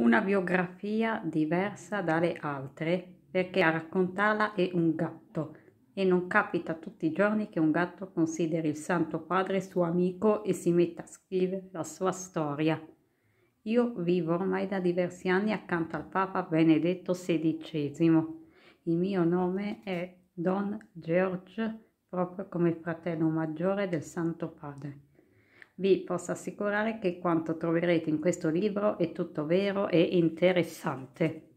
Una biografia diversa dalle altre perché a raccontarla è un gatto e non capita tutti i giorni che un gatto consideri il Santo Padre suo amico e si metta a scrivere la sua storia. Io vivo ormai da diversi anni accanto al Papa Benedetto XVI. Il mio nome è Don George, proprio come il fratello maggiore del Santo Padre. Vi posso assicurare che quanto troverete in questo libro è tutto vero e interessante.